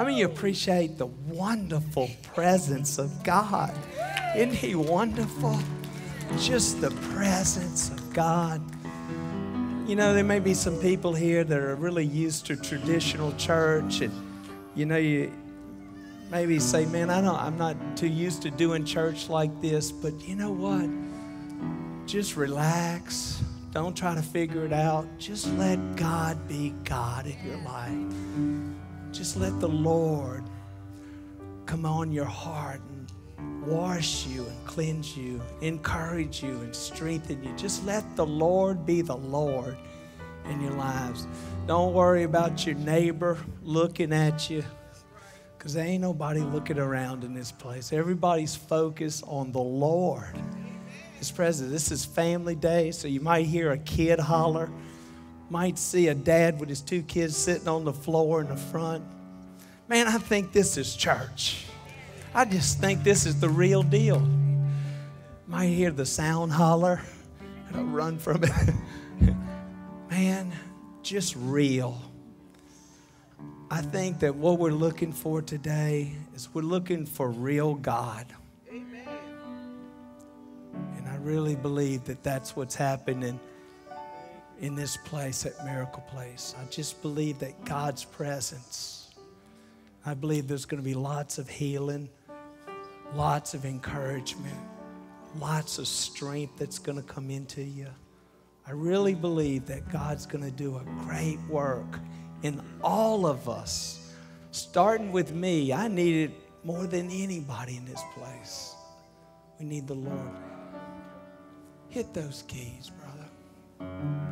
How many appreciate the wonderful presence of God? Isn't He wonderful? Just the presence of God. You know, there may be some people here that are really used to traditional church, and you know, you maybe say, "Man, I don't, I'm not too used to doing church like this." But you know what? Just relax. Don't try to figure it out. Just let God be God in your life. Just let the Lord come on your heart and wash you and cleanse you, encourage you and strengthen you. Just let the Lord be the Lord in your lives. Don't worry about your neighbor looking at you because there ain't nobody looking around in this place. Everybody's focused on the Lord. His presence. This is family day, so you might hear a kid holler. Might see a dad with his two kids sitting on the floor in the front. Man, I think this is church. I just think this is the real deal. Might hear the sound holler and I run from it. Man, just real. I think that what we're looking for today is we're looking for real God. Amen. And I really believe that that's what's happening in this place at Miracle Place. I just believe that God's presence. I believe there's going to be lots of healing, lots of encouragement, lots of strength that's going to come into you. I really believe that God's going to do a great work in all of us, starting with me. I need it more than anybody in this place. We need the Lord. Hit those keys, brother.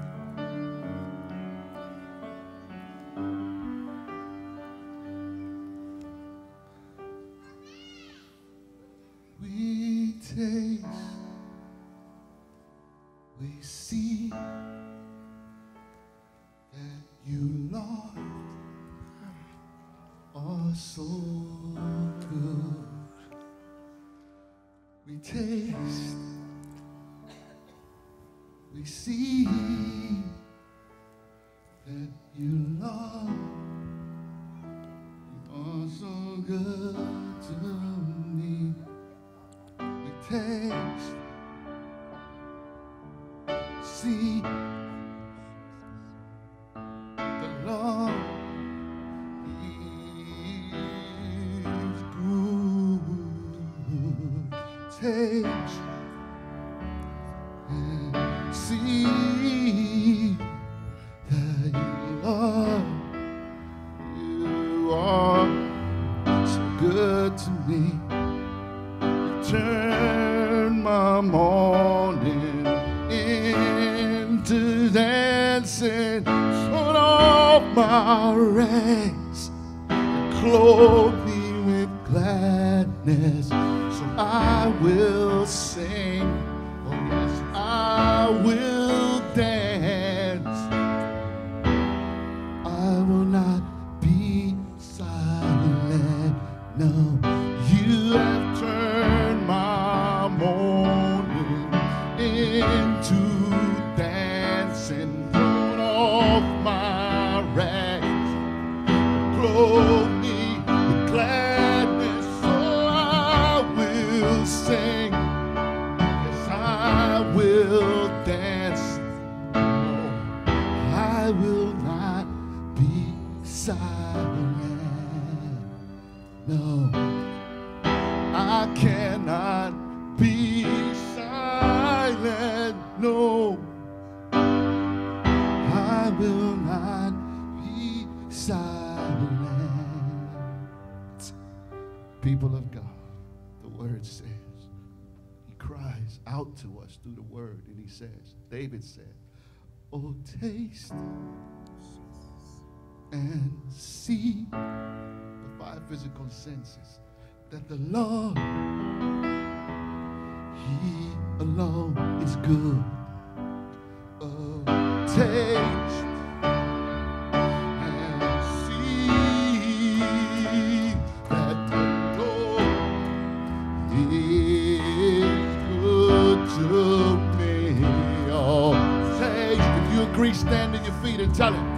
Says, David said, Oh, taste and see the five physical senses that the Lord, He alone is good. Oh, taste Stand to your feet and tell him.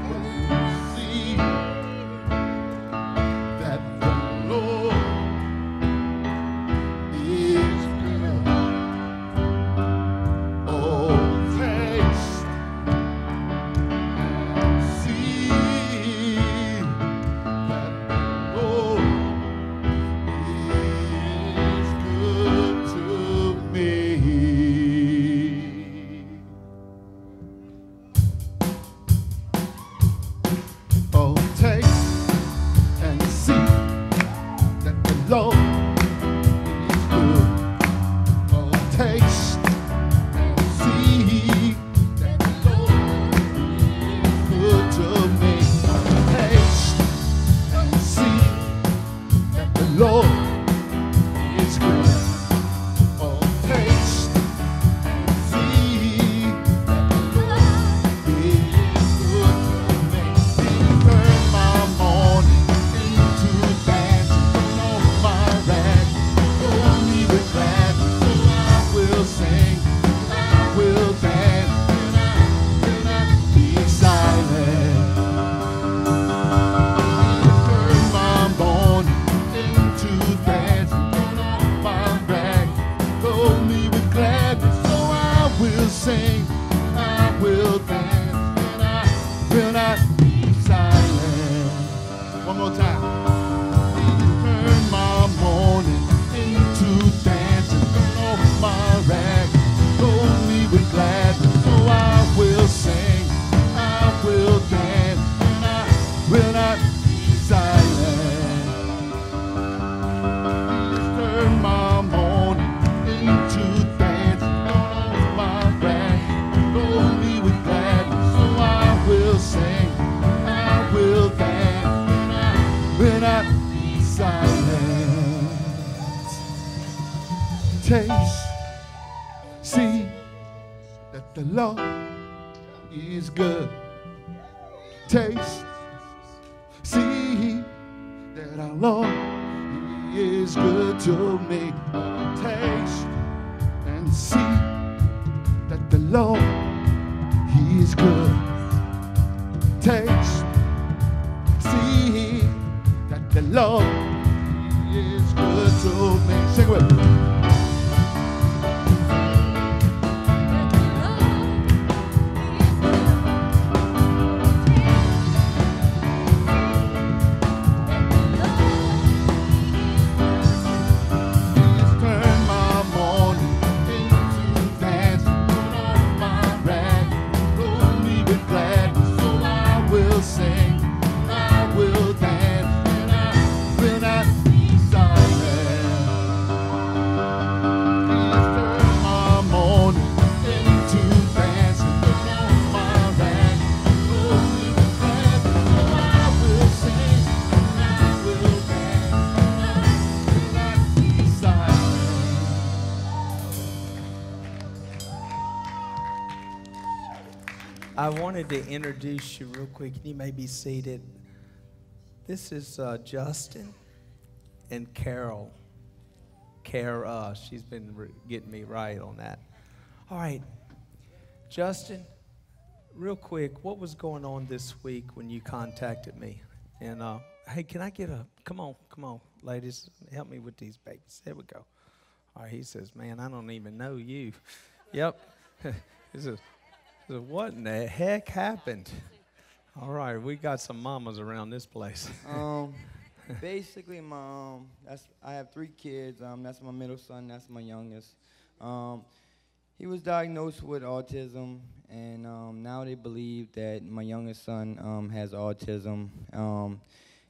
Is good to me. Sing with me. Wanted to introduce you real quick. You may be seated. This is uh, Justin and Carol. Kara. She's been re- getting me right on that. All right. Justin, real quick, what was going on this week when you contacted me? And uh, hey, can I get a, come on, come on, ladies, help me with these babies. There we go. All right, he says, man, I don't even know you. Yep. he says, said, what in the heck happened? All right, we got some mamas around this place. Um, basically, my um, that's I have three kids. Um, that's my middle son. That's my youngest. Um, he was diagnosed with autism, and um, now they believe that my youngest son um, has autism. Um,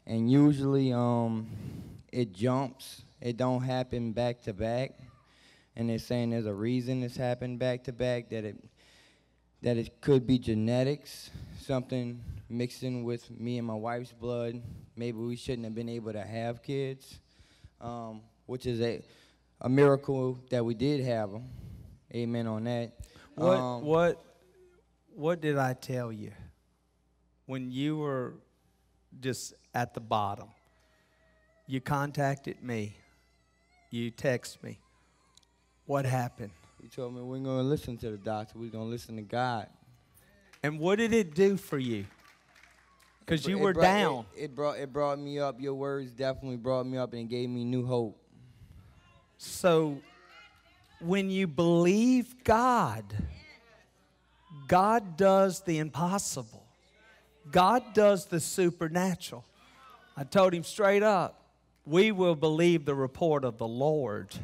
and usually, um, it jumps. It don't happen back to back. And they're saying there's a reason it's happened back to back. That it that it could be genetics, something mixing with me and my wife's blood. Maybe we shouldn't have been able to have kids, um, which is a, a miracle that we did have them. Amen on that. What Um, what what did I tell you when you were just at the bottom? You contacted me. You text me. What happened? He told me we we're going to listen to the doctor. We're going to listen to God. And what did it do for you? Because you it were brought- it- down. It, brought it brought me up. Your words definitely brought me up and gave me new hope. So when you believe God, God does the impossible. God does the supernatural. I told him straight up, we will believe the report of the Lord.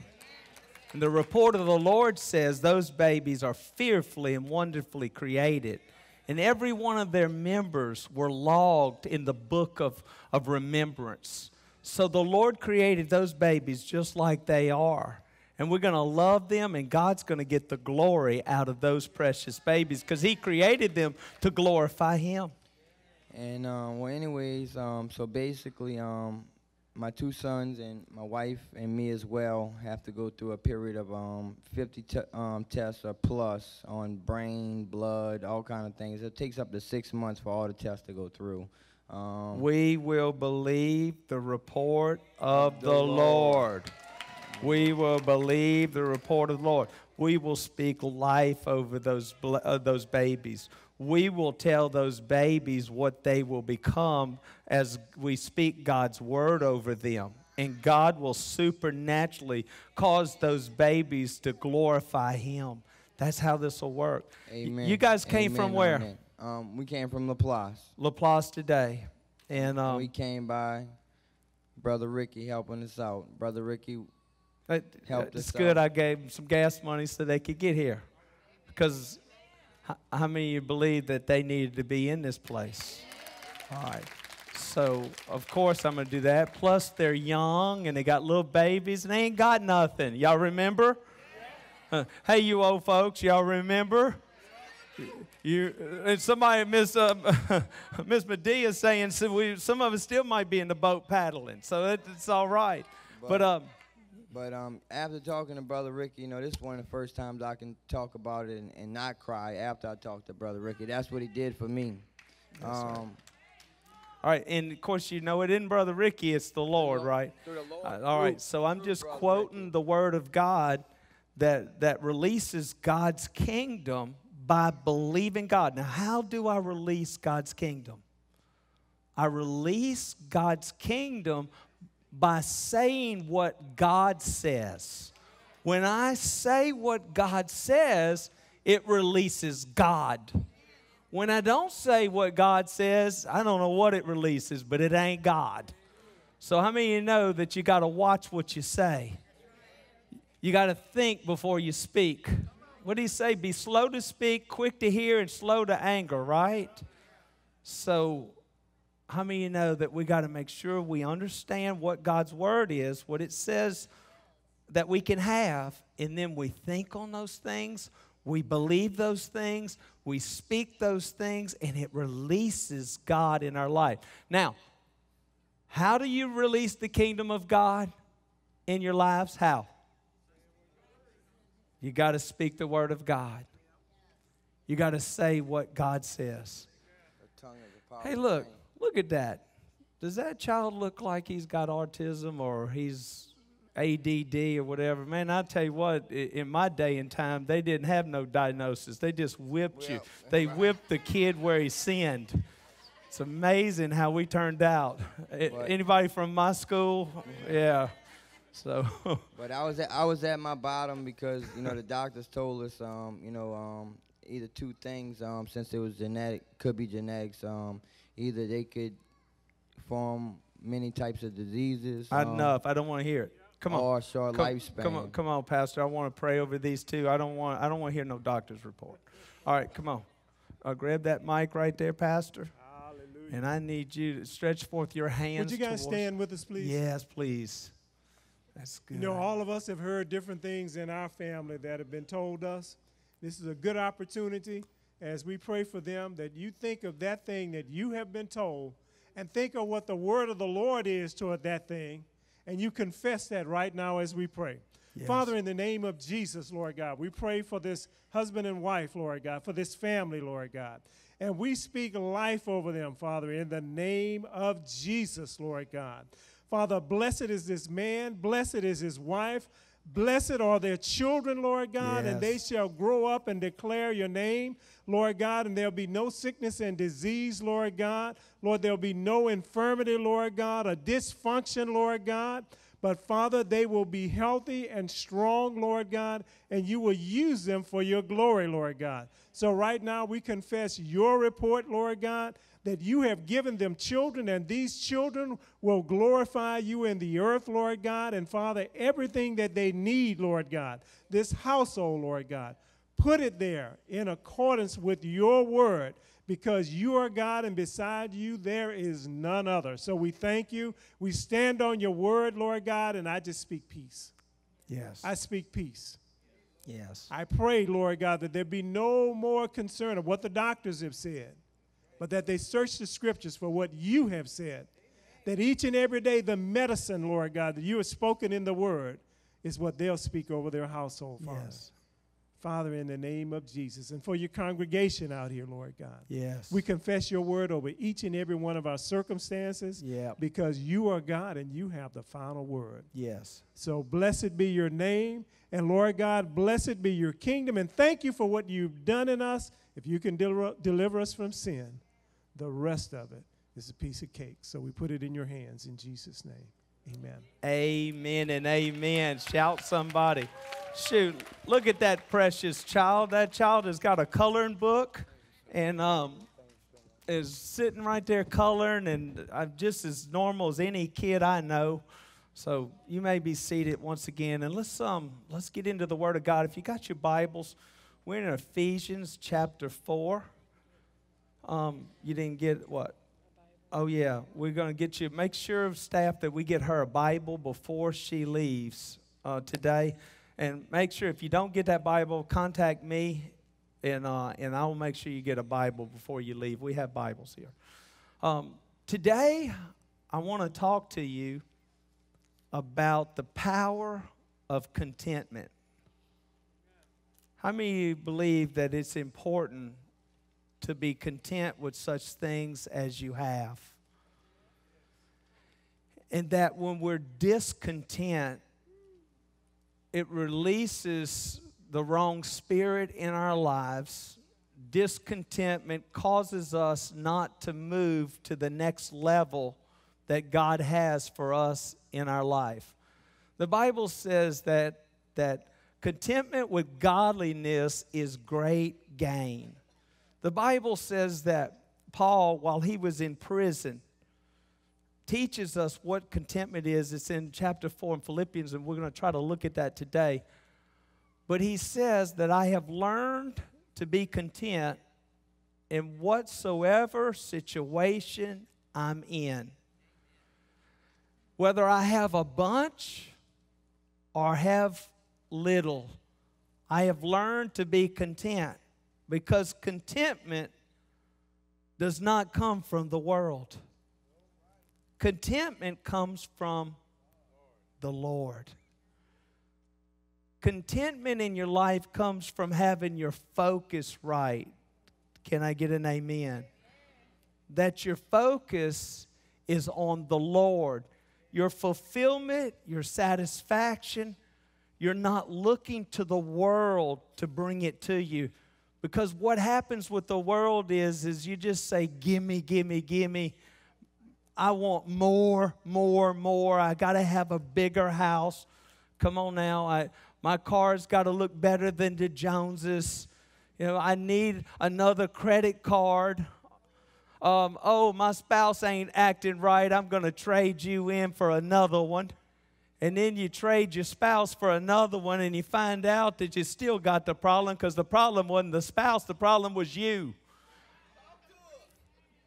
And the report of the Lord says those babies are fearfully and wonderfully created. And every one of their members were logged in the book of, of remembrance. So the Lord created those babies just like they are. And we're going to love them, and God's going to get the glory out of those precious babies because He created them to glorify Him. And um, well, anyways, um, so basically, um, my two sons and my wife and me as well have to go through a period of um, 50 te- um, tests or plus on brain, blood, all kind of things. It takes up to six months for all the tests to go through. Um, We will believe the report of the the Lord. Lord. We will believe the report of the Lord. We will speak life over those, uh, those babies. We will tell those babies what they will become as we speak God's word over them. And God will supernaturally cause those babies to glorify Him. That's how this will work. Amen. You guys came Amen from where? Um, we came from LaPlace. LaPlace today. And um, we came by Brother Ricky helping us out. Brother Ricky, It, helped it's us good out. I gave them some gas money so they could get here. Because how many of you believe that they needed to be in this place? All right. So, of course, I'm going to do that. Plus, they're young and they got little babies and they ain't got nothing. Y'all remember? Uh, hey, you old folks, y'all remember? You and somebody, Miss uh, Miss Medea, saying so we, some of us still might be in the boat paddling, so it, it's all right. But, But- um, But um, after talking to Brother Ricky, you know, this is one of the first times I can talk about it and, and not cry after I talked to Brother Ricky. That's what he did for me. Um, All right, and of course, you know it isn't Brother Ricky, it's the Lord, right? through the Lord, all right, so I'm just Brother quoting Ricky. the Word of God that, that releases God's kingdom by believing God. Now, how do I release God's kingdom? I release God's kingdom by saying what God says. When I say what God says, it releases God. When I don't say what God says, I don't know what it releases, but it ain't God. So, how many of you know that you got to watch what you say? You got to think before you speak. What do you say? Be slow to speak, quick to hear, and slow to anger, right? So, how many of you know that we got to make sure we understand what God's word is, what it says that we can have, and then we think on those things, we believe those things, we speak those things, and it releases God in our life. Now, how do you release the kingdom of God in your lives? How? You got to speak the word of God. You got to say what God says. the tongue is a Hey, look. Look at that. Does that child look like he's got autism or he's ADD or whatever? Man, I tell you what, in my day and time, they didn't have no diagnosis. They just whipped you. They whipped the kid where he sinned. It's amazing how we turned out. Anybody from my school? Yeah. So, But I was at, I was at my bottom because you know the doctors told us um, you know um, either two things um, since it was genetic could be genetics um, either they could form many types of diseases um, enough. I don't want to hear it. Come on. or short Come, lifespan. come on, come on, Pastor. I want to pray over these two. I don't want. I don't want to hear no doctor's report. All right, come on. Uh, grab that mic right there, Pastor. Hallelujah. And I need you to stretch forth your hands. Would you guys stand with us, please? Yes, please. That's good. You know, all of us have heard different things in our family that have been told us. This is a good opportunity as we pray for them that you think of that thing that you have been told and think of what the word of the Lord is toward that thing, and you confess that right now as we pray. Yes. Father, in the name of Jesus, Lord God, we pray for this husband and wife, Lord God, for this family, Lord God. And we speak life over them, Father, in the name of Jesus, Lord God. Father, blessed is this man, blessed is his wife, blessed are their children, Lord God, and they shall grow up and declare your name, Lord God, and there'll be no sickness and disease, Lord God. Lord, there'll be no infirmity, Lord God, a dysfunction, Lord God. But Father, they will be healthy and strong, Lord God, and you will use them for your glory, Lord God. So right now we confess your report, Lord God, that you have given them children, and these children will glorify you in the earth, Lord God. And Father, everything that they need, Lord God, this household, Lord God, put it there in accordance with your word because you are God and beside you there is none other. So we thank you. We stand on your word, Lord God, and I just speak peace. Yes. I speak peace. yes. I pray, Lord God, that there be no more concern of what the doctors have said, but that they search the scriptures for what you have said. That each and every day, the medicine, Lord God, that you have spoken in the word is what they'll speak over their household, Father. Yes. Father, in the name of Jesus, and for your congregation out here, Lord God. Yes. We confess your word over each and every one of our circumstances Yep. because you are God and you have the final word. Yes. So blessed be your name. And Lord God, blessed be your kingdom. And thank you for what you've done in us. If you can deliver, deliver us from sin, the rest of it is a piece of cake. So we put it in your hands in Jesus' name. Amen. Amen and amen. Shout somebody. Shoot, look at that precious child. That child has got a coloring book and um, is sitting right there coloring, and I'm just as normal as any kid I know. So you may be seated once again, and let's um let's get into the Word of God. If you got your Bibles, we're in Ephesians chapter four. Um, you didn't get what? Oh yeah, we're going to get you. Make sure staff that we get her a Bible before she leaves uh, today, and make sure if you don't get that Bible, contact me, and uh, and I will make sure you get a Bible before you leave. We have Bibles here. Um, today, I want to talk to you about the power of contentment. How many of you believe that it's important to be content with such things as you have? And that when we're discontent, it releases the wrong spirit in our lives. Discontentment causes us not to move to the next level that God has for us in our life. The Bible says that, that contentment with godliness is great gain. The Bible says that Paul, while he was in prison, teaches us what contentment is. It's in chapter 4 in Philippians, and we're going to try to look at that today. But he says that I have learned to be content in whatsoever situation I'm in. Whether I have a bunch or have little, I have learned to be content because contentment does not come from the world. Contentment comes from the Lord. Contentment in your life comes from having your focus right. Can I get an amen? That your focus is on the Lord. Your fulfillment, your satisfaction, you're not looking to the world to bring it to you. Because what happens with the world is, is you just say, gimme, gimme, gimme. I want more, more, more. I got to have a bigger house. Come on now. I, my car's got to look better than the Joneses. You know, I need another credit card. Um, oh, my spouse ain't acting right. I'm going to trade you in for another one. And then you trade your spouse for another one, and you find out that you still got the problem because the problem wasn't the spouse, the problem was you.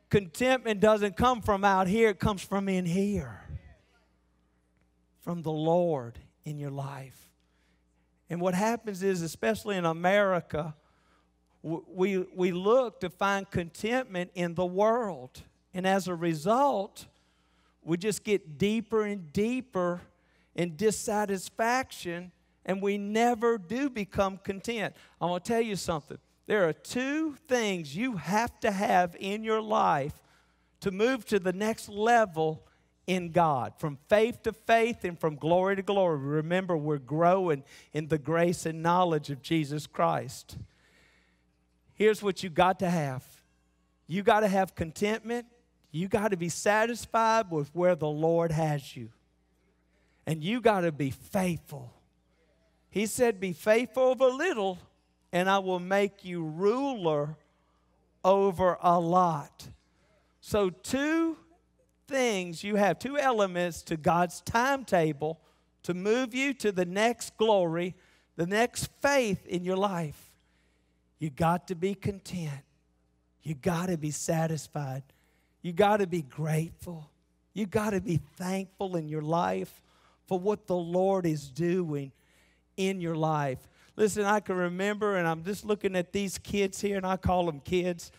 Contentment doesn't come from out here, it comes from in here, from the Lord in your life. And what happens is, especially in America, we, we look to find contentment in the world. And as a result, we just get deeper and deeper in dissatisfaction, and we never do become content. I want to tell you something. There are two things you have to have in your life to move to the next level in God, from faith to faith and from glory to glory. Remember, we're growing in the grace and knowledge of Jesus Christ. Here's what you got to have you got to have contentment, you got to be satisfied with where the Lord has you, and you got to be faithful. He said, Be faithful of a little, and I will make you ruler over a lot. So, two things you have, two elements to God's timetable to move you to the next glory, the next faith in your life. You got to be content. You got to be satisfied. You got to be grateful. You got to be thankful in your life for what the Lord is doing in your life. Listen, I can remember, and I'm just looking at these kids here, and I call them kids.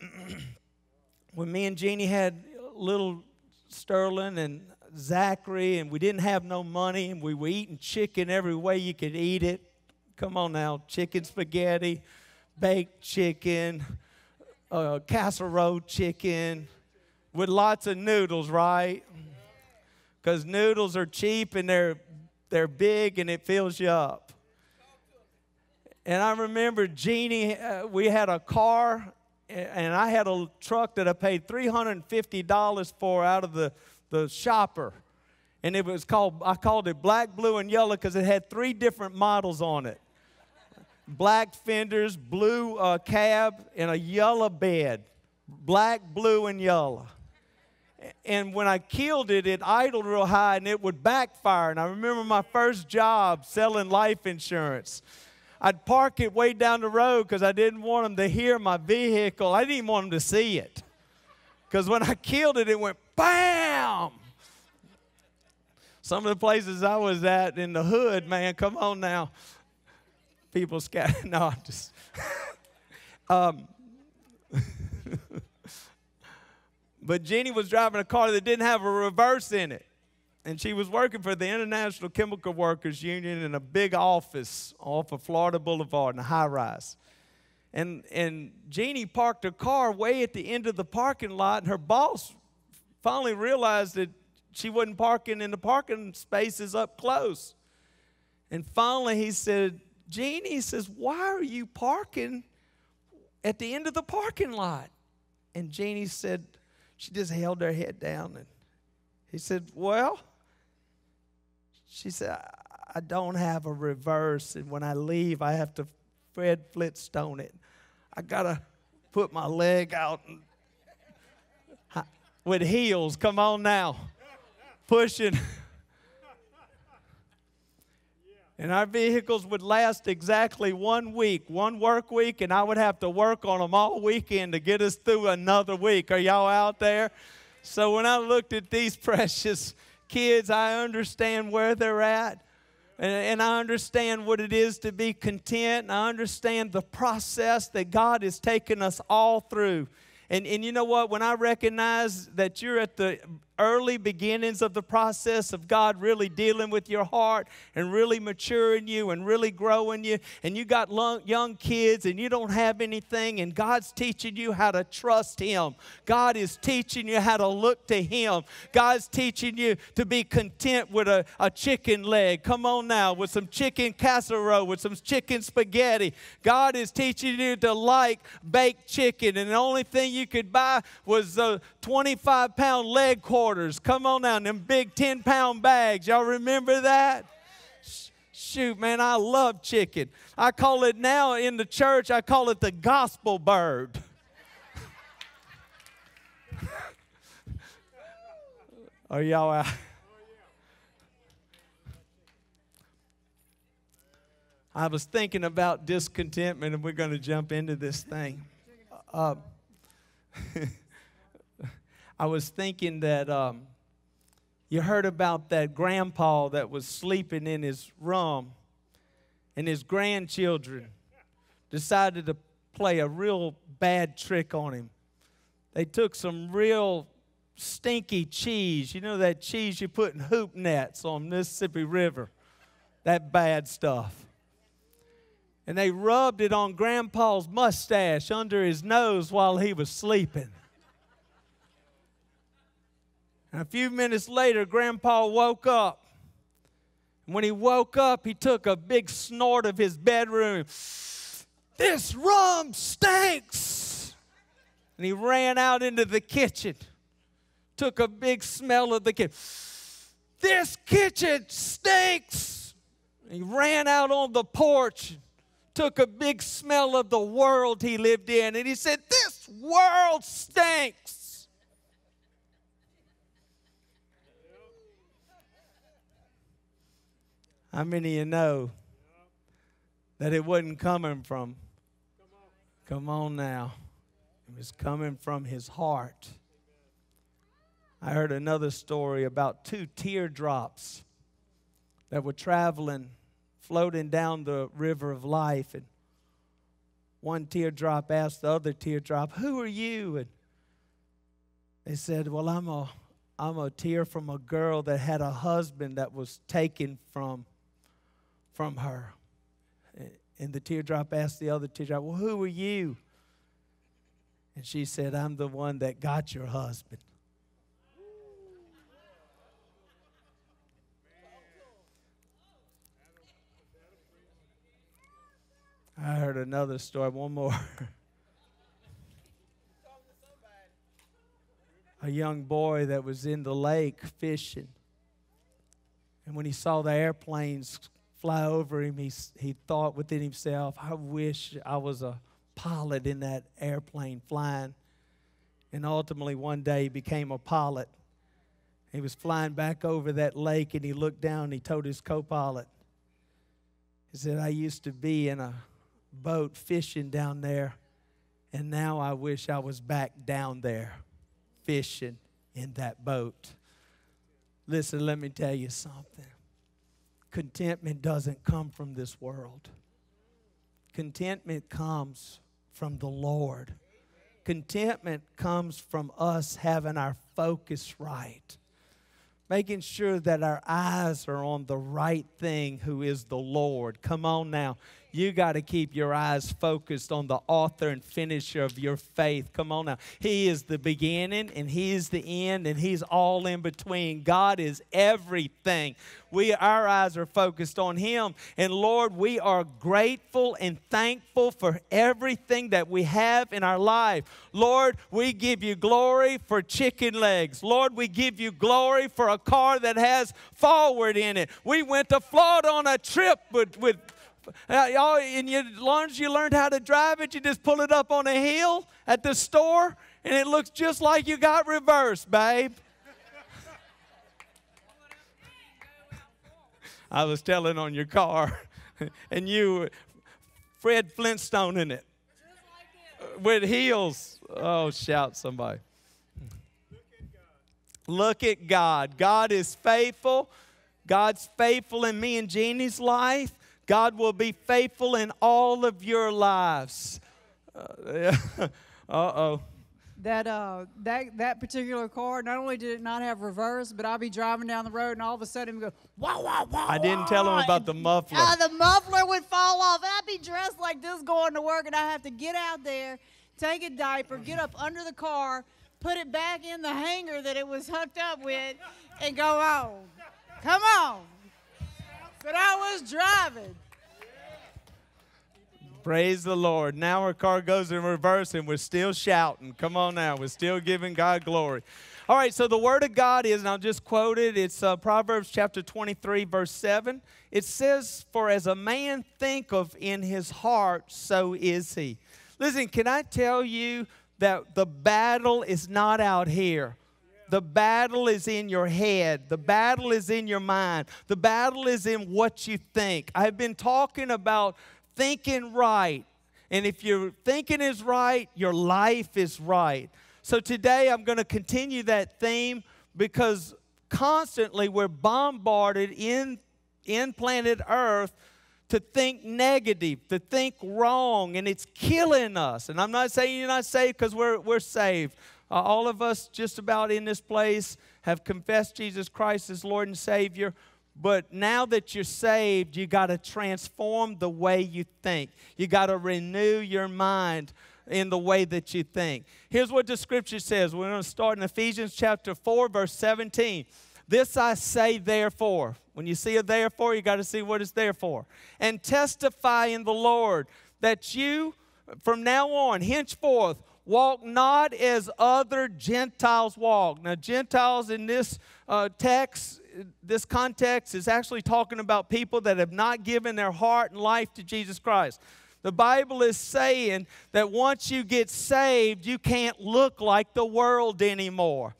when me and Jeannie had little Sterling and Zachary, and we didn't have no money, and we were eating chicken every way you could eat it. Come on now, chicken spaghetti, baked chicken, uh, casserole chicken, with lots of noodles, right? Because noodles are cheap and they're they're big and it fills you up. And I remember Jeannie, uh, we had a car and I had a truck that I paid $350 for out of the, the shopper. And it was called, I called it black, blue, and yellow because it had three different models on it black fenders, blue uh, cab, and a yellow bed. Black, blue, and yellow. And when I killed it, it idled real high and it would backfire. And I remember my first job selling life insurance. I'd park it way down the road because I didn't want them to hear my vehicle. I didn't want them to see it. Because when I killed it, it went BAM! Some of the places I was at in the hood, man, come on now. People scatter. No, I'm just. um, but Jenny was driving a car that didn't have a reverse in it and she was working for the International Chemical Workers Union in a big office off of Florida Boulevard in a high rise. And, and Jeannie parked her car way at the end of the parking lot, and her boss finally realized that she wasn't parking in the parking spaces up close. And finally, he said, Jeannie, says, why are you parking at the end of the parking lot? And Jeannie said, she just held her head down and he said, Well, she said, I don't have a reverse, and when I leave, I have to Fred Flintstone it. I gotta put my leg out and, with heels. Come on now, pushing. And our vehicles would last exactly one week, one work week, and I would have to work on them all weekend to get us through another week. Are y'all out there? So when I looked at these precious kids, I understand where they're at. And, and, I understand what it is to be content. And I understand the process that God has taken us all through. And, and you know what? When I recognize that you're at the early beginnings of the process of God really dealing with your heart and really maturing you and really growing you. And you got young kids and you don't have anything, and God's teaching you how to trust Him. God is teaching you how to look to Him. God's teaching you to be content with a, a chicken leg. Come on now, with some chicken casserole, with some chicken spaghetti. God is teaching you to like baked chicken, and the only thing you could buy was a 25 pound leg quarter Come on now, them big 10 pound bags. Y'all remember that? Shoot, man, I love chicken. I call it now in the church, I call it the gospel bird. Are y'all out? I was thinking about discontentment, and we're going to jump into this thing. Uh, I was thinking that um, you heard about that grandpa that was sleeping in his room, and his grandchildren decided to play a real bad trick on him. They took some real stinky cheese. You know that cheese you put in hoop nets on Mississippi River? That bad stuff. And they rubbed it on Grandpa's mustache under his nose while he was sleeping. And a few minutes later, Grandpa woke up. And when he woke up, he took a big snort of his bedroom. This rum stinks. And he ran out into the kitchen, took a big smell of the kitchen. This kitchen stinks. And he ran out on the porch, took a big smell of the world he lived in, and he said, This world stinks. How many of you know that it wasn't coming from? Come on now. It was coming from his heart. I heard another story about two teardrops that were traveling, floating down the river of life. And one teardrop asked the other teardrop, Who are you? And they said, Well, I'm a, I'm a tear from a girl that had a husband that was taken from, from her. And the teardrop asked the other teardrop, Well, who are you? And she said, I'm the one that got your husband. I heard another story, one more. a young boy that was in the lake fishing. And when he saw the airplanes fly over him, he, he thought within himself, I wish I was a pilot in that airplane flying. And ultimately, one day, he became a pilot. He was flying back over that lake and he looked down and he told his co pilot, He said, I used to be in a boat fishing down there, and now I wish I was back down there fishing in that boat. Listen, let me tell you something. Contentment doesn't come from this world. Contentment comes from the Lord. Contentment comes from us having our focus right, making sure that our eyes are on the right thing, who is the Lord. Come on now you got to keep your eyes focused on the author and finisher of your faith. Come on now. He is the beginning and He is the end and He's all in between. God is everything. We, our eyes are focused on Him. And Lord, we are grateful and thankful for everything that we have in our life. Lord, we give you glory for chicken legs. Lord, we give you glory for a car that has forward in it. We went to Florida on a trip with, with uh, y'all, in your lunch, you learned how to drive it. You just pull it up on a hill at the store, and it looks just like you got reversed, babe. I was telling on your car, and you, Fred Flintstone in it, with heels. Oh, shout somebody. Look at God. God is faithful. God's faithful in me and Jeannie's life. God will be faithful in all of your lives. Uh oh. That uh that that particular car not only did it not have reverse, but I'd be driving down the road and all of a sudden go wow wow wow. I didn't tell him about the muffler. Uh, the muffler would fall off. I'd be dressed like this going to work, and I have to get out there, take a diaper, get up under the car, put it back in the hanger that it was hooked up with, and go on. Come on. But I was driving. Praise the Lord. Now our car goes in reverse and we're still shouting. Come on now. We're still giving God glory. All right, so the word of God is, and I'll just quote it, it's uh, Proverbs chapter 23, verse 7. It says, For as a man thinketh in his heart, so is he. Listen, can I tell you that the battle is not out here? The battle is in your head. The battle is in your mind. The battle is in what you think. I've been talking about thinking right. And if your thinking is right, your life is right. So today I'm going to continue that theme because constantly we're bombarded in, in planet Earth to think negative, to think wrong, and it's killing us. And I'm not saying you're not saved because we're, we're saved. Uh, all of us, just about in this place, have confessed Jesus Christ as Lord and Savior. But now that you're saved, you got to transform the way you think. You got to renew your mind in the way that you think. Here's what the scripture says. We're going to start in Ephesians chapter 4, verse 17. This I say, therefore. When you see a therefore, you got to see what it's there for. And testify in the Lord that you, from now on, henceforth, walk not as other Gentiles walk. Now, Gentiles in this uh, text, this context, is actually talking about people that have not given their heart and life to Jesus Christ. The Bible is saying that once you get saved, you can't look like the world anymore.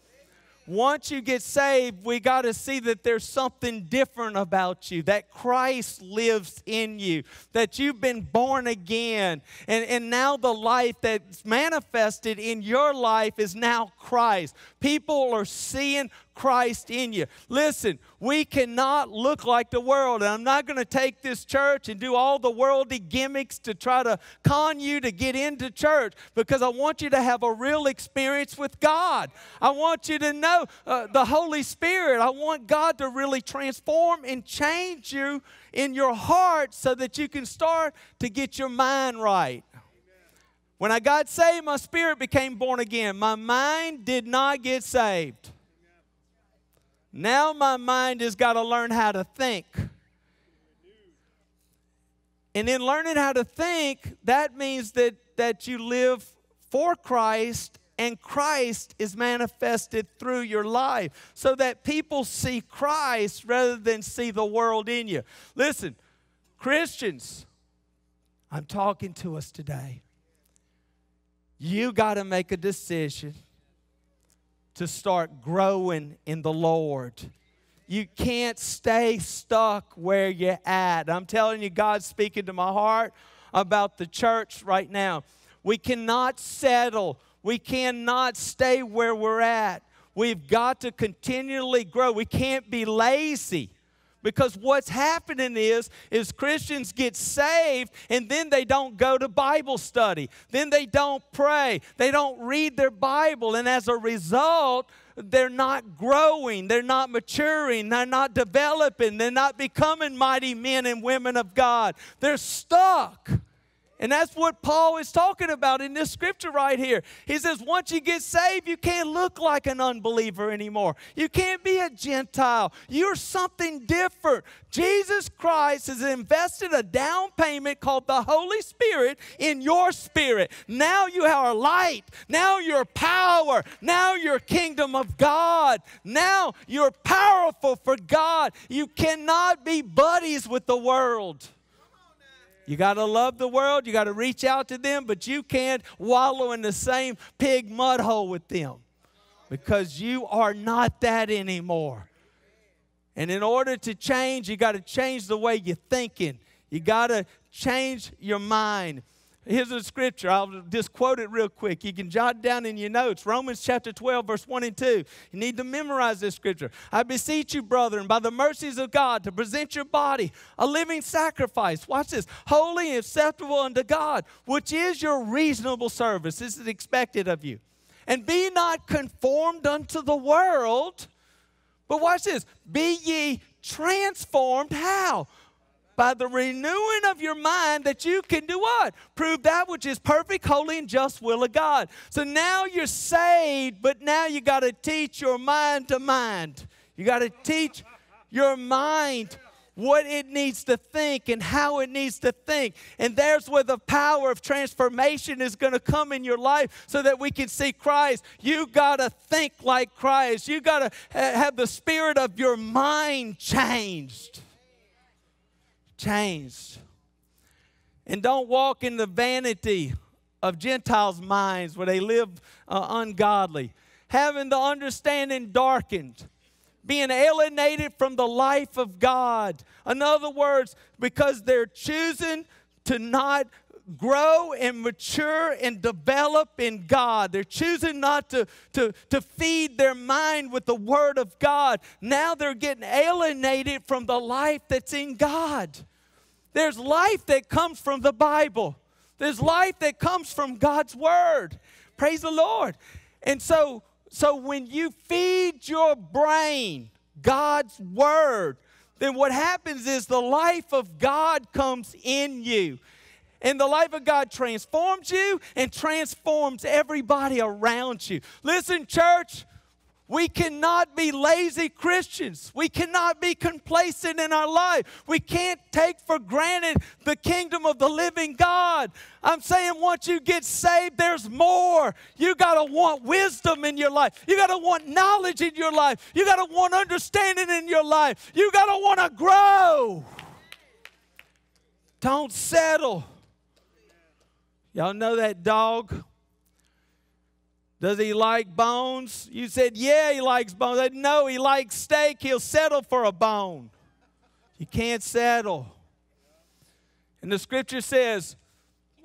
Once you get saved, we got to see that there's something different about you, that Christ lives in you, that you've been born again. And, and now the life that's manifested in your life is now Christ. People are seeing Christ in you. Listen, we cannot look like the world. And I'm not going to take this church and do all the worldly gimmicks to try to con you to get into church because I want you to have a real experience with God. I want you to know uh, the Holy Spirit. I want God to really transform and change you in your heart so that you can start to get your mind right. When I got saved, my spirit became born again. My mind did not get saved. Now my mind has got to learn how to think. And in learning how to think, that means that, that you live for Christ and Christ is manifested through your life so that people see Christ rather than see the world in you. Listen, Christians, I'm talking to us today. You got to make a decision to start growing in the Lord. You can't stay stuck where you're at. I'm telling you, God's speaking to my heart about the church right now. We cannot settle, we cannot stay where we're at. We've got to continually grow. We can't be lazy because what's happening is is christians get saved and then they don't go to bible study. Then they don't pray. They don't read their bible. And as a result they're not growing. They're not maturing. They're not developing. They're not becoming mighty men and women of god. They're stuck and that's what Paul is talking about in this scripture right here. He says, once you get saved, you can't look like an unbeliever anymore. You can't be a Gentile. You're something different. Jesus Christ has invested a down payment called the Holy Spirit in your spirit. Now you are light. Now you're power. Now you're kingdom of God. Now you're powerful for God. You cannot be buddies with the world. You got to love the world, you got to reach out to them, but you can't wallow in the same pig mud hole with them because you are not that anymore. And in order to change, you got to change the way you're thinking. You got to change your mind. Here's a scripture. I'll just quote it real quick. You can jot down in your notes. Romans chapter 12, verse 1 and 2. You need to memorize this scripture. I beseech you, brethren, by the mercies of God, to present your body a living sacrifice. Watch this. Holy and acceptable unto God, which is your reasonable service. This is expected of you. And be not conformed unto the world, but watch this. Be ye transformed. How? By the renewing of your mind that you can do what? Prove that which is perfect, holy, and just will of God. So now you're saved, but now you got to teach your mind to mind. You got to teach your mind what it needs to think and how it needs to think. And there's where the power of transformation is going to come in your life so that we can see Christ. You got to think like Christ. You got to have the spirit of your mind changed changed. And don't walk in the vanity of Gentiles' minds where they live uh, ungodly, having the understanding darkened, being alienated from the life of God. In other words, because they're choosing to not grow and mature and develop in God. They're choosing not to, to, to feed their mind with the Word of God. Now they're getting alienated from the life that's in God. There's life that comes from the Bible. There's life that comes from God's word. Praise the Lord. And so so when you feed your brain God's word, then what happens is the life of God comes in you. And the life of God transforms you and transforms everybody around you. Listen, church, we cannot be lazy Christians. We cannot be complacent in our life. We can't take for granted the kingdom of the living God. I'm saying once you get saved, there's more. You got to want wisdom in your life. You got to want knowledge in your life. You got to want understanding in your life. You got to want to grow. Don't settle. Y'all know that dog Does he like bones? You said, yeah, he likes bones. I said, no, he likes steak. He'll settle for a bone. You can't settle. And the scripture says,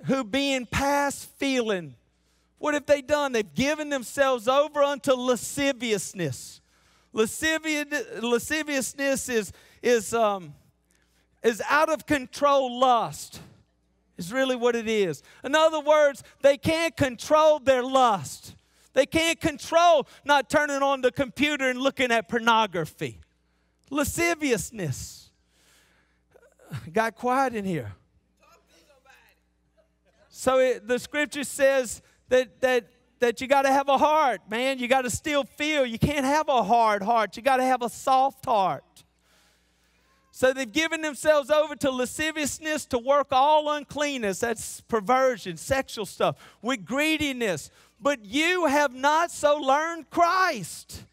who being past feeling, what have they done? They've given themselves over unto lasciviousness. lasciviousness is, is, um, is out of control lust, is really what it is. In other words, they can't control their lust. They can't control not turning on the computer and looking at pornography. Lasciviousness. Got quiet in here. So it, the scripture says that, that, that you got to have a heart, man. You got to still feel. You can't have a hard heart. You got to have a soft heart. So they've given themselves over to lasciviousness, to work all uncleanness. That's perversion, sexual stuff, with greediness. But you have not so learned Christ.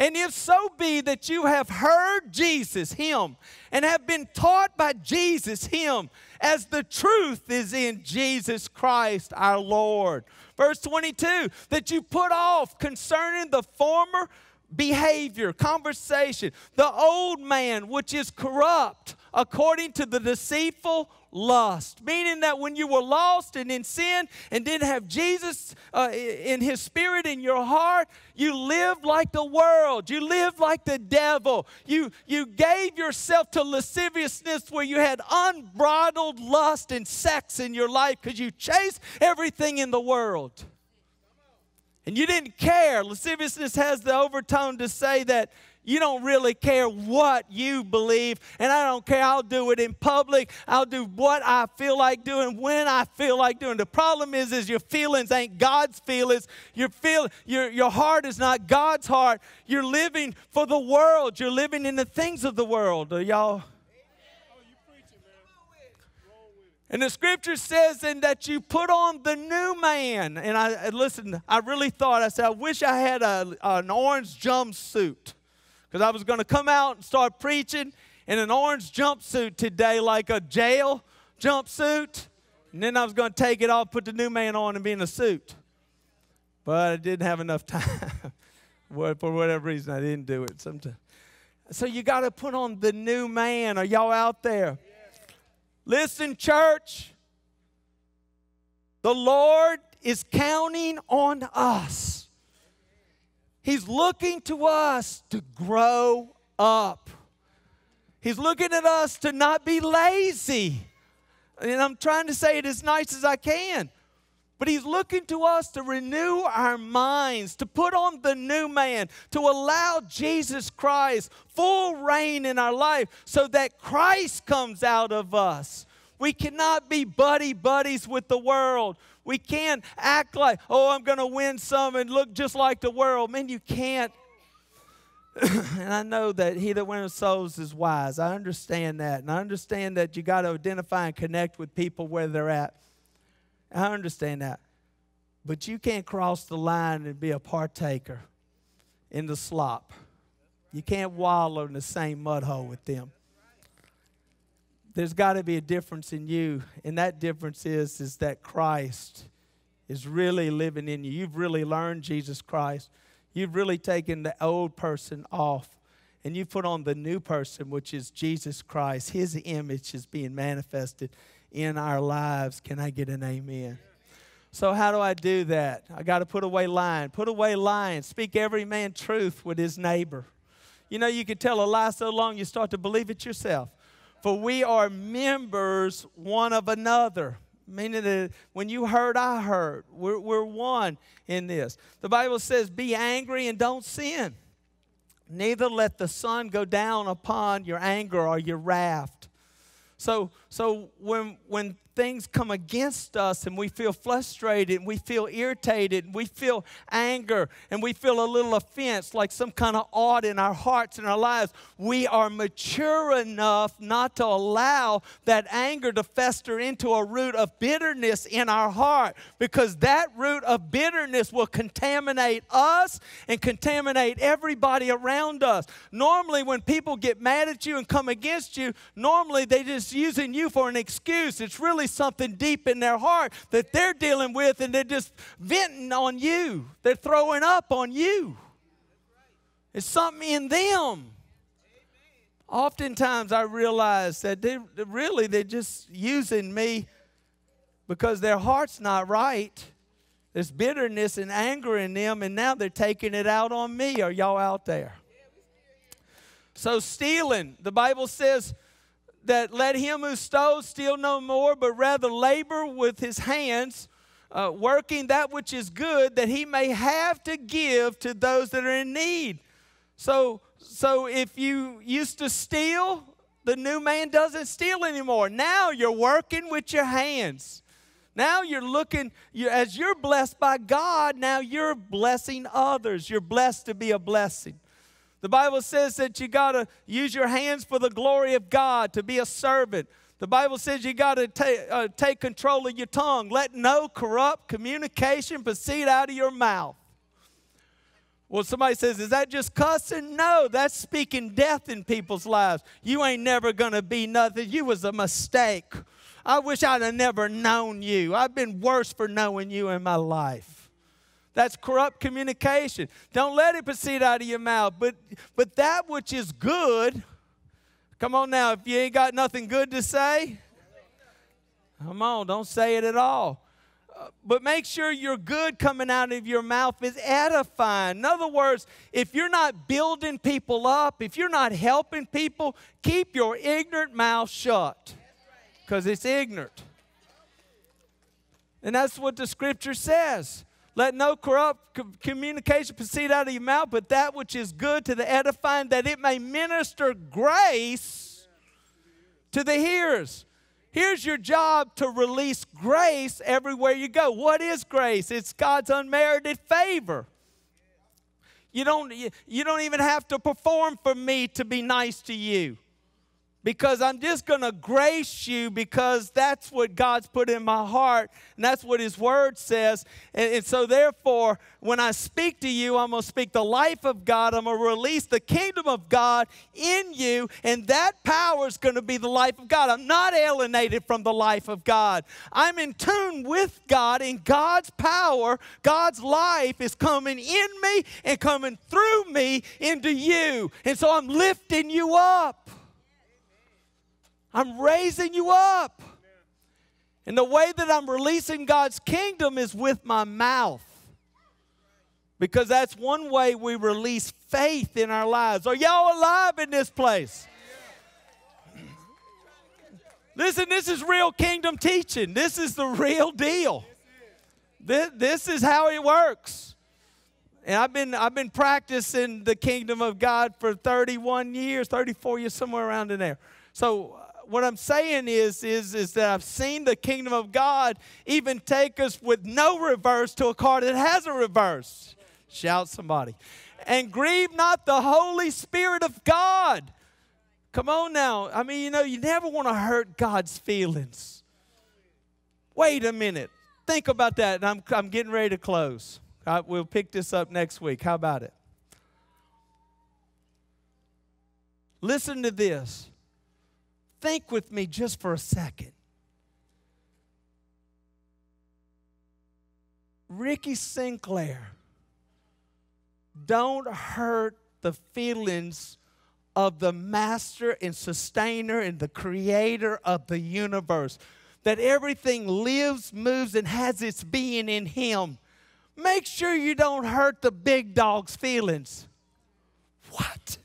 And if so be that you have heard Jesus, Him, and have been taught by Jesus, Him, as the truth is in Jesus Christ our Lord. Verse 22 that you put off concerning the former behavior, conversation, the old man which is corrupt according to the deceitful lust. Meaning that when you were lost and in sin and didn't have Jesus uh, in his spirit in your heart, you lived like the world. You lived like the devil. You, you gave yourself to lasciviousness where you had unbridled lust and sex in your life because you chased everything in the world. And you didn't care. Lasciviousness has the overtone to say that you don't really care what you believe, and I don't care. I'll do it in public. I'll do what I feel like doing when I feel like doing. The problem is, is your feelings ain't God's feelings. Your feel, your your heart is not God's heart. You're living for the world. You're living in the things of the world. Are y'all? And the scripture says and that you put on the new man. And I listen, I really thought, I said, I wish I had a, an orange jumpsuit because I was going to come out and start preaching in an orange jumpsuit today, like a jail jumpsuit. And then I was going to take it off, put the new man on, and be in a suit. But I didn't have enough time. For whatever reason, I didn't do it. Sometimes. So you got to put on the new man. Are y'all out there? Listen, church. The Lord is counting on us He's looking to us to grow up. He's looking at us to not be lazy. And I'm trying to say it as nice as I can. But he's looking to us to renew our minds, to put on the new man, to allow Jesus Christ full reign in our life so that Christ comes out of us. We cannot be buddy buddies with the world. We can't act like, oh, I'm going to win some and look just like the world. Man, you can't. and I know that he that winneth souls is wise. I understand that. And I understand that you got to identify and connect with people where they're at. I understand that. But you can't cross the line and be a partaker in the slop. You can't wallow in the same mud hole with them there's got to be a difference in you and that difference is is that christ is really living in you. You've really learned jesus christ. You've really taken the old person off and you put on the new person which is jesus christ. His image is being manifested in our lives. Can i get an amen? So how do i do that? I got to put away lying. Put away lying. Speak every man truth with his neighbor. You know you can tell a lie so long you start to believe it yourself for we are members one of another. Meaning that when you hurt, I hurt. We're, we're one in this. The Bible says, Be angry and don't sin. Neither let the sun go down upon your anger or your wrath. So, so when, when things come against us and we feel frustrated and we feel irritated and we feel anger and we feel a little offense, like some kind of odd in our hearts and our lives, we are mature enough not to allow that anger to fester into a root of bitterness in our heart because that root of bitterness will contaminate us and contaminate everybody around us. Normally, when people get mad at you and come against you, normally they just using you for an excuse. It's really something deep in their heart that they're dealing with and they're just venting on you. They're throwing up on you. It's something in them. Oftentimes I realize that they really they're just using me because their heart's not right. There's bitterness and anger in them, and now they're taking it out on me. Are y'all out there? So, stealing, the Bible says that let him who stole steal no more, but rather labor with his hands, uh, working that which is good, that he may have to give to those that are in need. So, so if you used to steal, the new man doesn't steal anymore. Now you're working with your hands. Now you're looking, you, as you're blessed by God, now you're blessing others. You're blessed to be a blessing. The Bible says that you got to use your hands for the glory of God, to be a servant. The Bible says you got to take, uh, take control of your tongue. Let no corrupt communication proceed out of your mouth. Well, somebody says, Is that just cussing? No, that's speaking death in people's lives. You ain't never going to be nothing. You was a mistake. I wish I'd have never known you. I've been worse for knowing you in my life. That's corrupt communication. Don't let it proceed out of your mouth. But, but that which is good, come on now, if you ain't got nothing good to say, come on, don't say it at all. Uh, but make sure your good coming out of your mouth is edifying. In other words, if you're not building people up, if you're not helping people, keep your ignorant mouth shut because it's ignorant. And that's what the scripture says. Let no corrupt communication proceed out of your mouth, but that which is good to the edifying, that it may minister grace to the hearers. Here's your job to release grace everywhere you go. What is grace? It's God's unmerited favor. You don't, you don't even have to perform for me to be nice to you because I'm just going to grace you because that's what God's put in my heart and that's what His Word says. And, and, so, therefore, when I speak to you, I'm going to speak the life of God. I'm going to release the kingdom of God in you, and that power is going to be the life of God. I'm not alienated from the life of God. I'm in tune with God, and God's power, God's life is coming in me and coming through me into you. And so, I'm lifting you up. I'm raising you up. And the way that I'm releasing God's kingdom is with my mouth. Because that's one way we release faith in our lives. Are y'all alive in this place? Listen, this is real kingdom teaching. This is the real deal. This, this is how it works. And I've been, I've been practicing the kingdom of God for 31 years, 34 years, somewhere around in there. So what I'm saying is, is, is that I've seen the kingdom of God even take us with no reverse to a car that has a reverse. Shout somebody. And grieve not the Holy Spirit of God. Come on now. I mean, you know, you never want to hurt God's feelings. Wait a minute. Think about that. And I'm, I'm getting ready to close. I, we'll pick this up next week. How about it? Listen to this think with me just for a second. Ricky Sinclair, don't hurt the feelings of the master and sustainer and the creator of the universe. That everything lives, moves, and has its being in him. Make sure you don't hurt the big dog's feelings. What?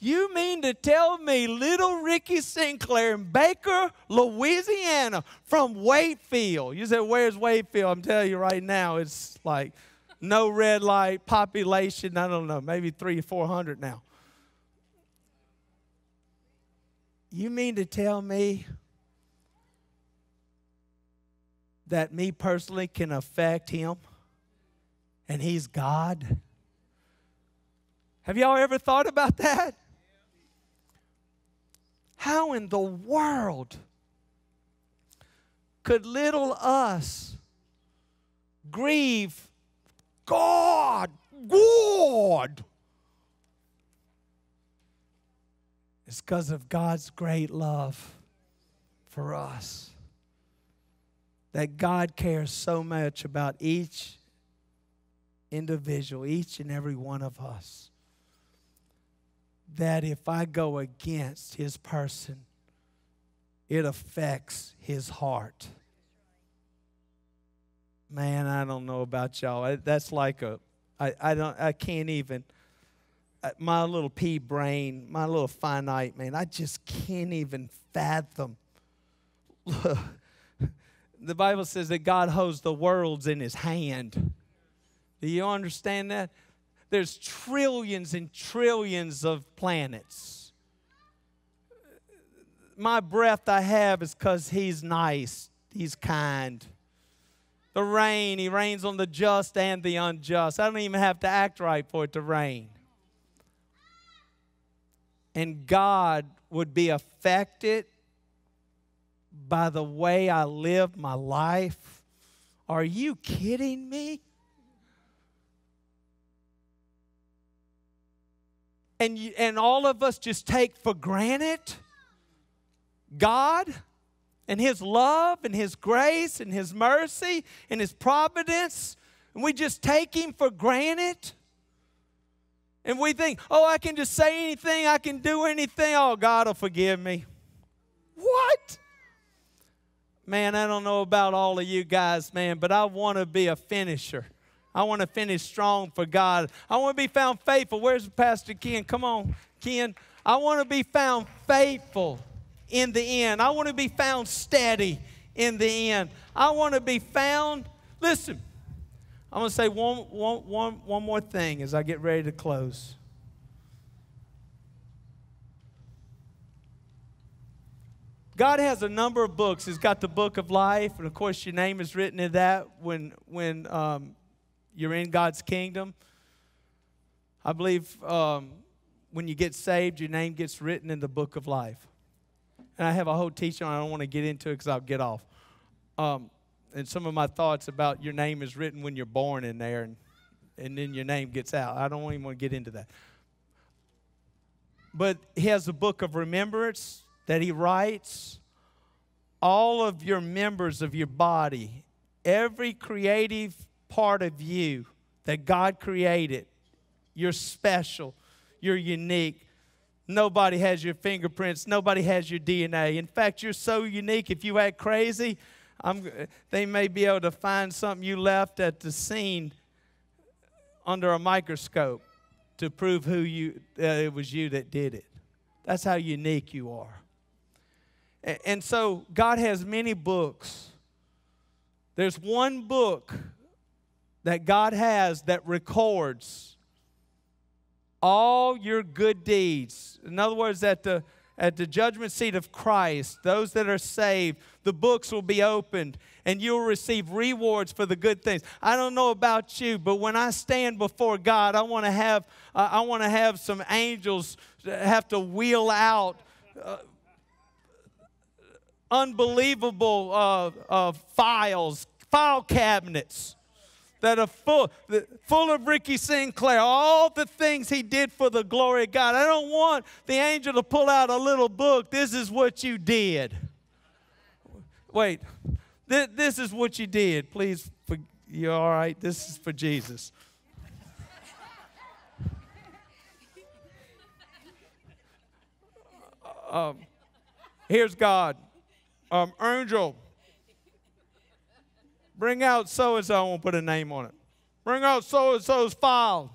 You mean to tell me little Ricky Sinclair in Baker, Louisiana, from Wakefield? You said, Where's Wakefield? I'm telling you right now, it's like no red light, population, I don't know, maybe three or four hundred now. You mean to tell me that me personally can affect him and he's God? Have y'all ever thought about that? How in the world could little us grieve God, God? It's because of God's great love for us. That God cares so much about each individual, each and every one of us, that if I go against his person, it affects his heart. Man, I don't know about y'all. That's like a, I, I don't, I can't even, my little pea brain, my little finite man, I just can't even fathom. the Bible says that God holds the worlds in his hand. Do you understand that? There's trillions and trillions of planets. My breath I have is because he's nice, he's kind. The rain, he rains on the just and the unjust. I don't even have to act right for it to rain. And God would be affected by the way I live my life. Are you kidding me? And, you, and all of us just take for granted God and His love and His grace and His mercy and His providence, and we just take Him for granted. And we think, oh, I can just say anything, I can do anything, oh, God will forgive me. What? Man, I don't know about all of you guys, man, but I want to be a finisher. I want to finish strong for God. I want to be found faithful. Where's Pastor Ken? Come on, Ken. I want to be found faithful in the end. I want to be found steady in the end. I want to be found. Listen, I'm going to say one, one, one, one more thing as I get ready to close. God has a number of books. He's got the book of life, and of course, your name is written in that when, when um, you're in God's kingdom. I believe um, when you get saved, your name gets written in the book of life. And I have a whole teaching I don't want to get into it because I'll get off. Um, and some of my thoughts about your name is written when you're born in there, and, and then your name gets out. I don't even want to get into that. But he has a book of remembrance that he writes. All of your members of your body, every creative part of you that God created. You're special. You're unique. Nobody has your fingerprints. Nobody has your DNA. In fact, you're so unique. If you act crazy, I'm, they may be able to find something you left at the scene under a microscope to prove who you uh, it was you that did it. That's how unique you are. And, and so God has many books. There's one book that God has that records all your good deeds. In other words, at the at the judgment seat of Christ, those that are saved, the books will be opened and you'll receive rewards for the good things. I don't know about you, but when I stand before God, I want to have uh, I want to have some angels have to wheel out uh, unbelievable uh, uh files, file cabinets that are full, full of Ricky Sinclair, all the things he did for the glory of God. I don't want the angel to pull out a little book. This is what you did. Wait, this is what you did. Please, you're all right? This is for Jesus. Um, here's God. Um, angel Bring out so and so. I won't put a name on it. Bring out so and so's file.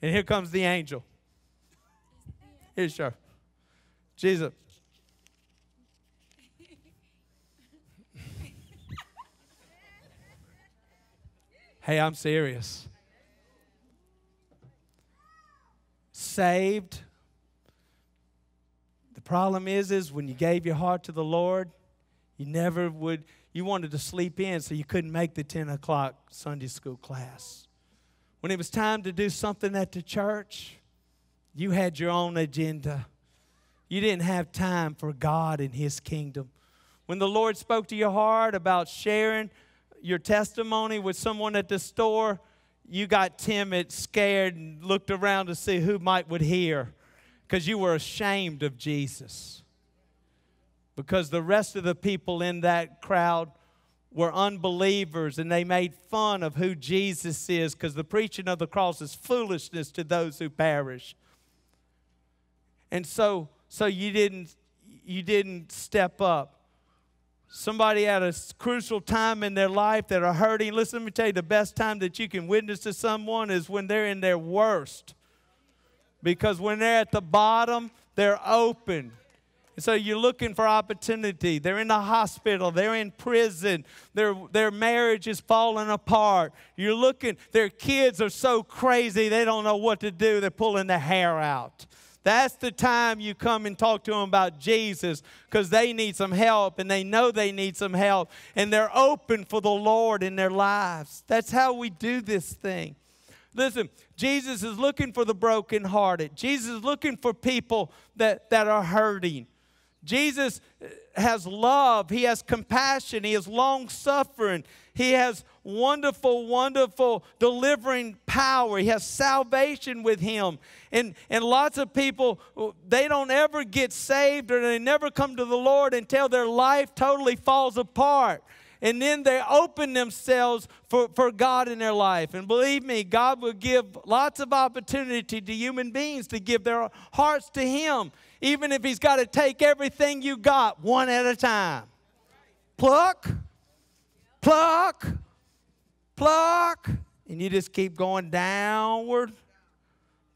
And here comes the angel. Here's your Jesus. hey, I'm serious. Saved. The problem is, is when you gave your heart to the Lord, you never would you wanted to sleep in so you couldn't make the 10 o'clock Sunday school class. When it was time to do something at the church, you had your own agenda. You didn't have time for God and His kingdom. When the Lord spoke to your heart about sharing your testimony with someone at the store, you got timid, scared, and looked around to see who might would hear. because you were ashamed of Jesus. Because the rest of the people in that crowd were unbelievers and they made fun of who Jesus is because the preaching of the cross is foolishness to those who perish. And so so you didn't you didn't step up. Somebody at a crucial time in their life that are hurting. Listen, let me tell you the best time that you can witness to someone is when they're in their worst. Because when they're at the bottom, they're open. And so you're looking for opportunity. They're in the hospital, they're in prison, their, their marriage is falling apart. You're looking, their kids are so crazy they don't know what to do, they're pulling their hair out. That's the time you come and talk to them about Jesus because they need some help and they know they need some help and they're open for the Lord in their lives. That's how we do this thing. Listen, Jesus is looking for the brokenhearted. Jesus is looking for people that, that are hurting. Jesus has love, He has compassion, He is long suffering, He has wonderful, wonderful delivering power, He has salvation with Him. And, and lots of people, they don't ever get saved or they never come to the Lord until their life totally falls apart. And then they open themselves for, for God in their life. And believe me, God will give lots of opportunity to human beings to give their hearts to Him even if he's got to take everything you got one at a time. Pluck, pluck, pluck, and you just keep going downward,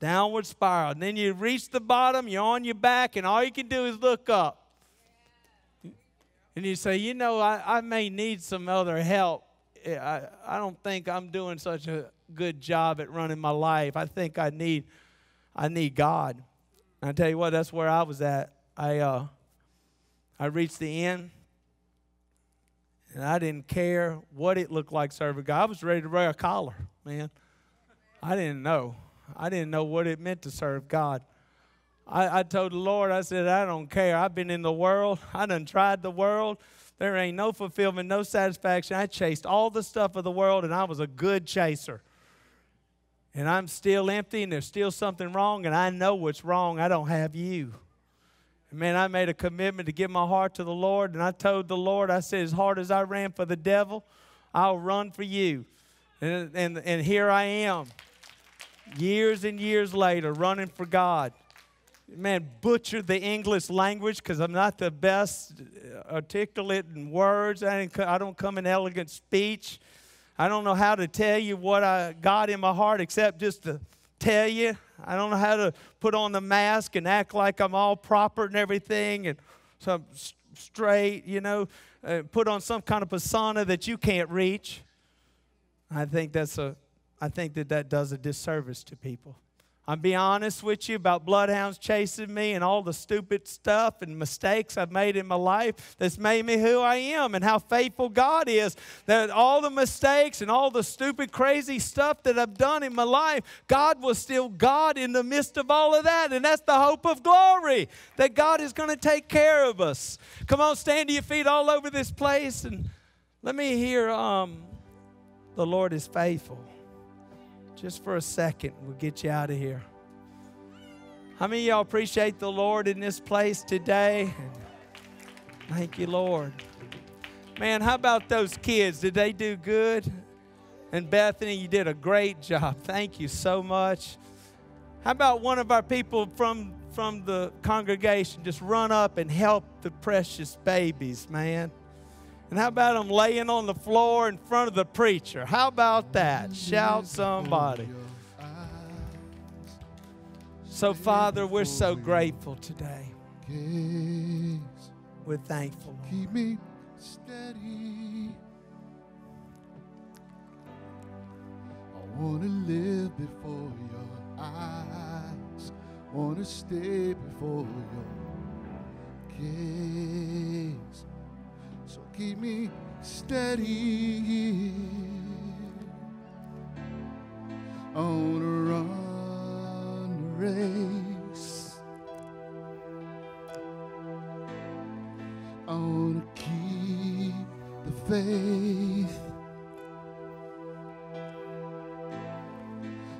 downward spiral. And then you reach the bottom, you're on your back, and all you can do is look up. And you say, you know, I, I may need some other help. Eh, I, I don't think I'm doing such a good job at running my life. I think I need I need God. I tell you what, that's where I was at. I uh, I reached the end, and I didn't care what it looked like serving God. I was ready to wear a collar, man. I didn't know. I didn't know what it meant to serve God. I, I told the Lord, I said, I don't care. I've been in the world. I done tried the world. There ain't no fulfillment, no satisfaction. I chased all the stuff of the world, and I was a good chaser and I'm still empty and there's still something wrong and I know what's wrong, I don't have you. Man, I made a commitment to give my heart to the Lord and I told the Lord, I said, as hard as I ran for the devil, I'll run for you. And, and, and here I am, years and years later, running for God. Man, butchered the English language because I'm not the best articulate in words. I, I don't come in elegant speech. I don't know how to tell you what I got in my heart except just to tell you. I don't know how to put on the mask and act like I'm all proper and everything and some straight, you know, uh, put on some kind of persona that you can't reach. I think that's a I think that that does a disservice to people. I'm being honest with you about bloodhounds chasing me and all the stupid stuff and mistakes I've made in my life that's made me who I am and how faithful God is. That all the mistakes and all the stupid, crazy stuff that I've done in my life, God was still God in the midst of all of that. And that's the hope of glory that God is going to take care of us. Come on, stand to your feet all over this place and let me hear um, the Lord is faithful just for a second. We'll get you out of here. How many y'all appreciate the Lord in this place today? Thank you, Lord. Man, how about those kids? Did they do good? And Bethany, you did a great job. Thank you so much. How about one of our people from, from the congregation just run up and help the precious babies, man? And how about them laying on the floor in front of the preacher? How about that? Shout somebody. So, Father, we're so grateful today. We're thankful. Keep me steady. I want to live before your eyes. Want to stay before your gaze keep me steady. I want to run race. I want to keep the faith.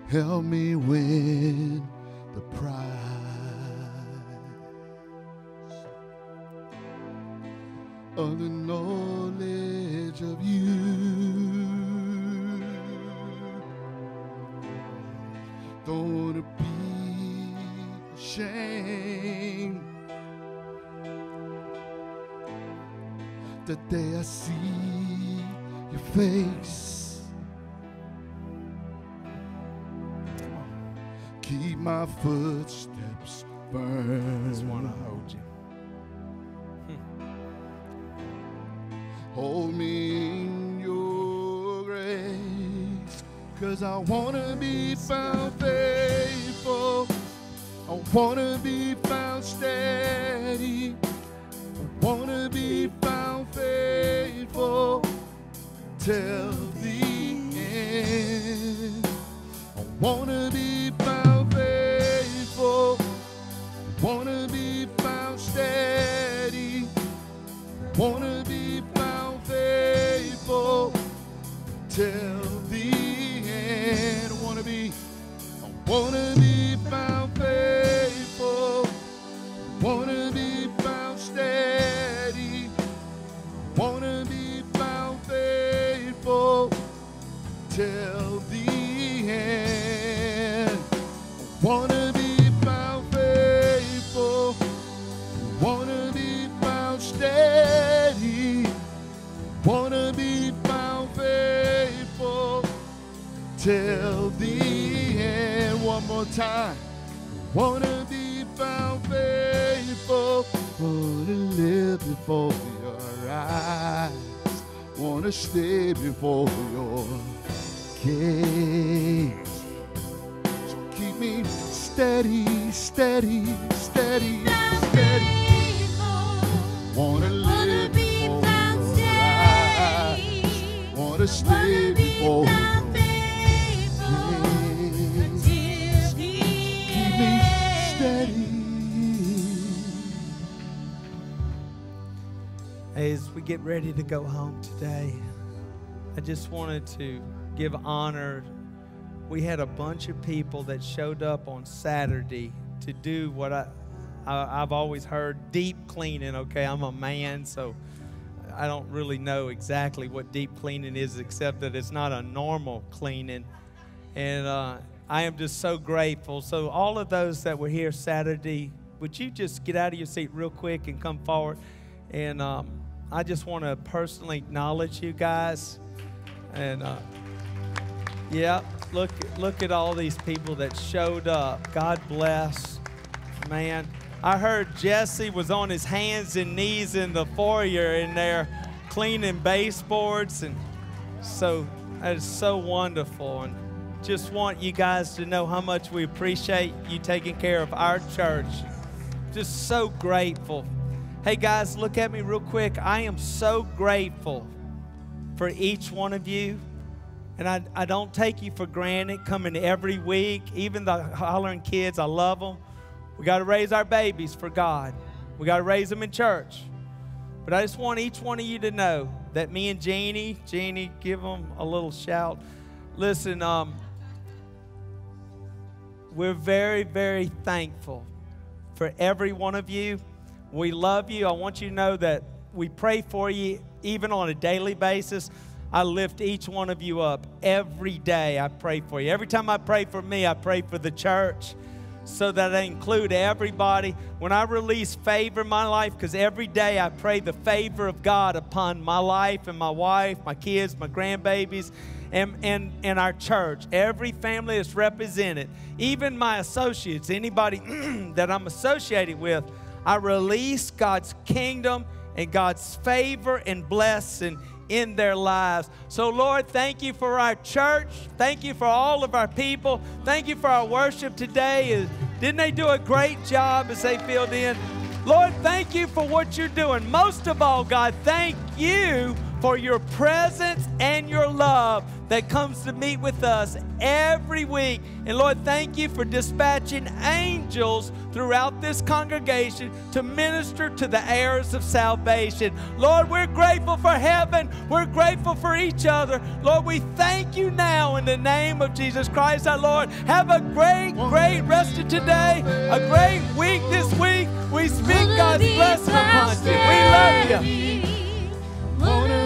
Help me till the end. Wanna be found faithful. Wanna be found steady. Wanna be found faithful till the end. One more time. Wanna be found faithful. Wanna live before your eyes. Wanna stay before your gaze. So keep me steady, steady, steady, steady. Wanna live before your eyes. Wanna stay before your gaze. Keep me steady. Hey, as we get ready to go home today, I just wanted to give honor. We had a bunch of people that showed up on Saturday to do what I, I I've always heard deep cleaning. Okay, I'm a man, so I don't really know exactly what deep cleaning is, except that it's not a normal cleaning. And uh, I am just so grateful. So, all of those that were here Saturday, would you just get out of your seat real quick and come forward? And um, I just want to personally acknowledge you guys. And uh, yeah, look, look at all these people that showed up. God bless. Man, I heard Jesse was on his hands and knees in the foyer in there cleaning baseboards. And so that is so wonderful. And just want you guys to know how much we appreciate you taking care of our church. Just so grateful. Hey guys, look at me real quick. I am so grateful for each one of you. And I, I don't take you for granted coming every week. Even the hollering kids, I love them. We got to raise our babies for God. We got to raise them in church. But I just want each one of you to know that me and Jeannie, Jeannie, give them a little shout. Listen, um, we're very, very thankful for every one of you. We love you. I want you to know that we pray for you even on a daily basis. I lift each one of you up every day. I pray for you. Every time I pray for me, I pray for the church so that I include everybody. When I release favor in my life, because every day I pray the favor of God upon my life and my wife, my kids, my grandbabies, and, and, and our church. Every family is represented, even my associates, anybody that I'm associated with. I release God's kingdom and God's favor and blessing in their lives. So, Lord, thank you for our church. Thank you for all of our people. Thank you for our worship today. Didn't they do a great job as they filled in? Lord, thank you for what you're doing. Most of all, God, thank you for your presence and your love that comes to meet with us every week. And Lord, thank you for dispatching angels throughout this congregation to minister to the heirs of salvation. Lord, we're grateful for heaven. We're grateful for each other. Lord, we thank you now in the name of Jesus Christ, our Lord. Have a great, great rest of today, a great week this week. We speak God's blessing upon you. We love you.